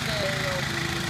よ。